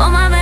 for my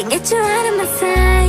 Can't get you out of my sight